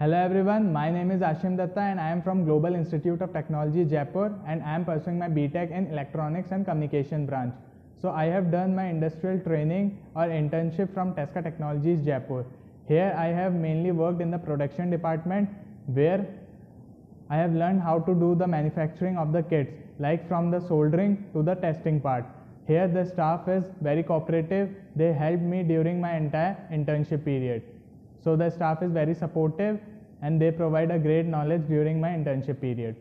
Hello everyone, my name is Ashim Dutta and I am from Global Institute of Technology Jaipur and I am pursuing my BTech in Electronics and Communication branch. So I have done my industrial training or internship from Tesca Technologies Jaipur. Here I have mainly worked in the production department where I have learned how to do the manufacturing of the kits like from the soldering to the testing part. Here the staff is very cooperative. They helped me during my entire internship period. So the staff is very supportive and they provide a great knowledge during my internship period.